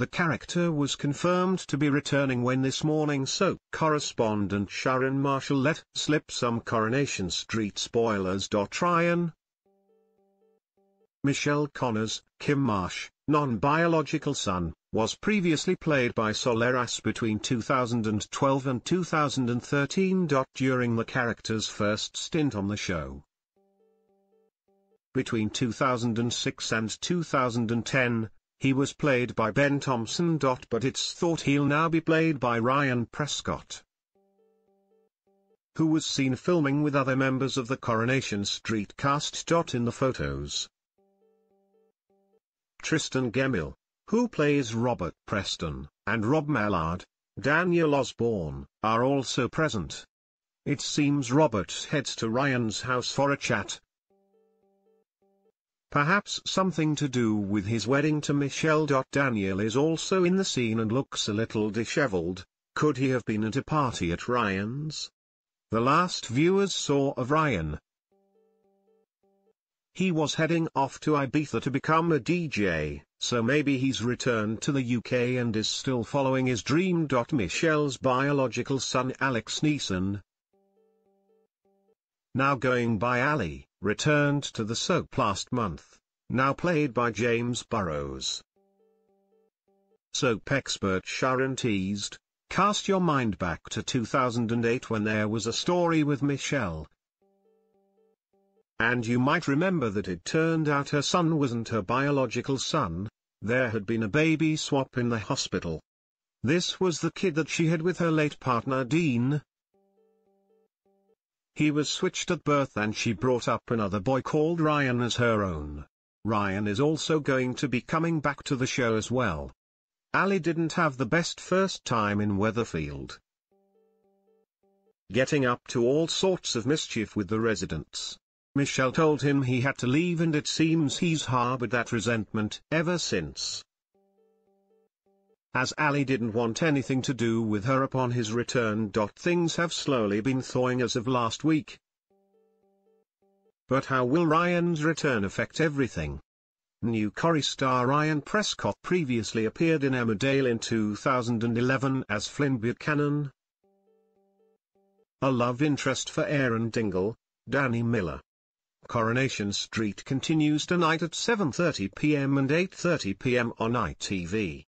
The character was confirmed to be returning when this morning soap correspondent Sharon Marshall let slip some Coronation Street spoilers. Ryan Michelle Connors, Kym Marsh, non-biological son, was previously played by Sol Heras between 2012 and 2013. During the character's first stint on the show. Between 2006 and 2010, he was played by Ben Thompson. But it's thought he'll now be played by Ryan Prescott, who was seen filming with other members of the Coronation Street cast. In the photos, Tristan Gemmill, who plays Robert Preston, and Rob Mallard, Daniel Osbourne, are also present. It seems Robert heads to Ryan's house for a chat, Perhaps something to do with his wedding to Michelle. Daniel is also in the scene and looks a little disheveled. Could he have been at a party at Ryan's? The last viewers saw of Ryan. He was heading off to Ibiza to become a DJ, so maybe he's returned to the UK and is still following his dream. Michelle's biological son Alex Neeson, now going by Ali, returned to the soap last month, now played by James Burrows. Soap expert Sharon teased, cast your mind back to 2008 when there was a story with Michelle. And you might remember that it turned out her son wasn't her biological son, there had been a baby swap in the hospital. This was the kid that she had with her late partner Dean, he was switched at birth and she brought up another boy called Ryan as her own. Ryan is also going to be coming back to the show as well. Ali didn't have the best first time in Weatherfield. Getting up to all sorts of mischief with the residents. Michelle told him he had to leave and it seems he's harbored that resentment ever since as Ali didn't want anything to do with her upon his return. Things have slowly been thawing as of last week. But how will Ryan's return affect everything? New Corrie star Ryan Prescott previously appeared in Emmerdale in 2011 as Flynn Buchanan. A love interest for Aaron Dingle, Danny Miller. Coronation Street continues tonight at 7.30pm and 8.30pm on ITV.